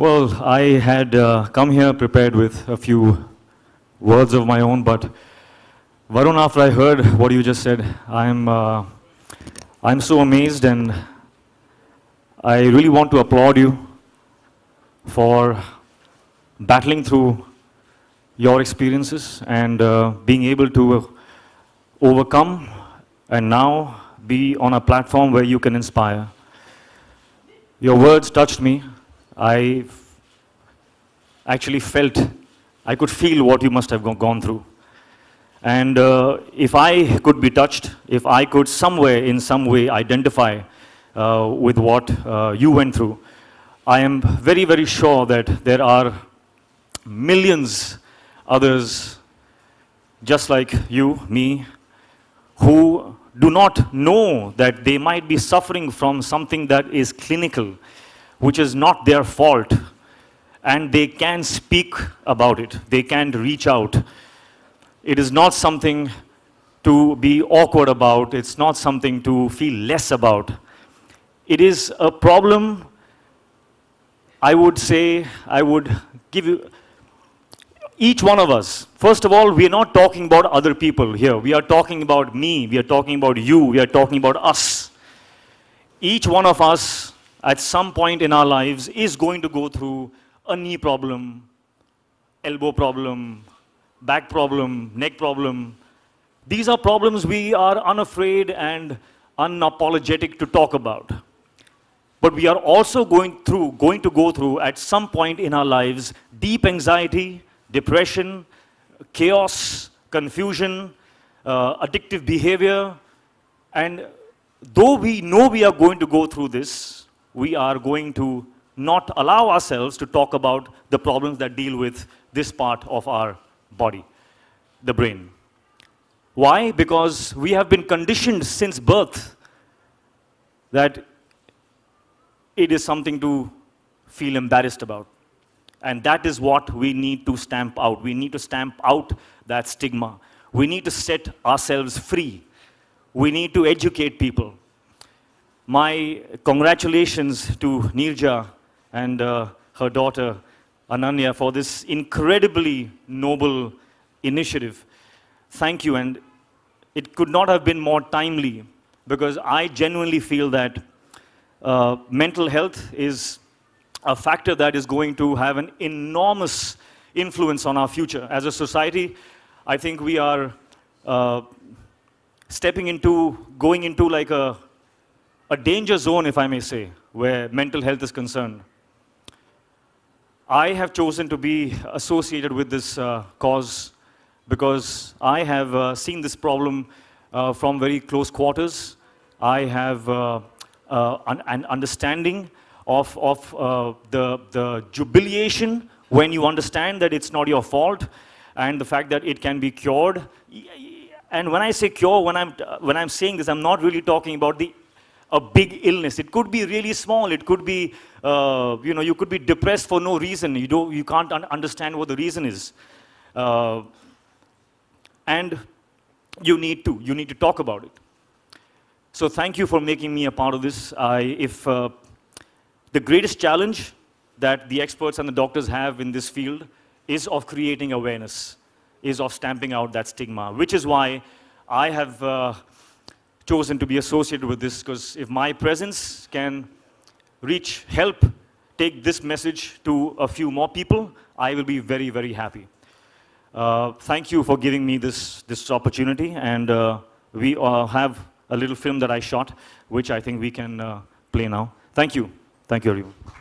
Well, I had uh, come here prepared with a few words of my own, but Varun, after I heard what you just said, I'm, uh, I'm so amazed and I really want to applaud you for battling through your experiences and uh, being able to overcome and now be on a platform where you can inspire. Your words touched me. I actually felt, I could feel what you must have gone through. And uh, if I could be touched, if I could somewhere, in some way, identify uh, with what uh, you went through, I am very, very sure that there are millions others just like you, me, who do not know that they might be suffering from something that is clinical, which is not their fault, and they can speak about it. They can reach out. It is not something to be awkward about. It's not something to feel less about. It is a problem, I would say, I would give you, each one of us, first of all, we are not talking about other people here. We are talking about me. We are talking about you. We are talking about us. Each one of us, at some point in our lives, is going to go through a knee problem, elbow problem, back problem, neck problem. These are problems we are unafraid and unapologetic to talk about. But we are also going through, going to go through at some point in our lives, deep anxiety, depression, chaos, confusion, uh, addictive behavior. And though we know we are going to go through this, we are going to not allow ourselves to talk about the problems that deal with this part of our body, the brain. Why? Because we have been conditioned since birth that it is something to feel embarrassed about. And that is what we need to stamp out. We need to stamp out that stigma. We need to set ourselves free. We need to educate people. My congratulations to Neerja and uh, her daughter Ananya for this incredibly noble initiative. Thank you, and it could not have been more timely because I genuinely feel that uh, mental health is a factor that is going to have an enormous influence on our future. As a society, I think we are uh, stepping into, going into like a, a danger zone, if I may say, where mental health is concerned. I have chosen to be associated with this uh, cause because I have uh, seen this problem uh, from very close quarters. I have uh, uh, an, an understanding of, of uh, the, the jubilation when you understand that it's not your fault and the fact that it can be cured. And when I say cure, when I'm, when I'm saying this, I'm not really talking about the, a big illness. It could be really small. It could be, uh, you know, you could be depressed for no reason. You, don't, you can't un understand what the reason is. Uh, and you need to. You need to talk about it. So thank you for making me a part of this. I, if uh, the greatest challenge that the experts and the doctors have in this field is of creating awareness, is of stamping out that stigma, which is why I have uh, chosen to be associated with this, because if my presence can reach, help take this message to a few more people, I will be very, very happy. Uh, thank you for giving me this, this opportunity, and uh, we uh, have a little film that I shot, which I think we can uh, play now. Thank you. Thank you, everyone.